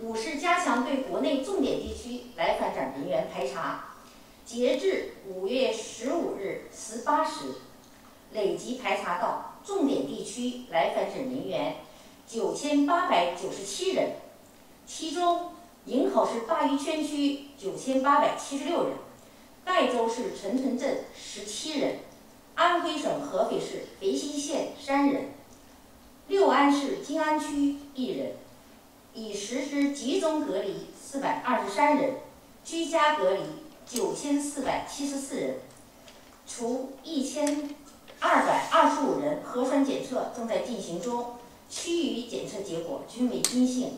五是加强对国内重点地区来返展人员排查，截至五月十五日十八时，累计排查到重点地区来返省人员九千八百九十七人，其中营口市鲅鱼圈区九千八百七十六人，代州市陈屯镇十七人，安徽省合肥市肥西县三人，六安市金安区一人。已实施集中隔离四百二十三人，居家隔离九千四百七十四人，除一千二百二十五人核酸检测正在进行中，其余检测结果均为阴性。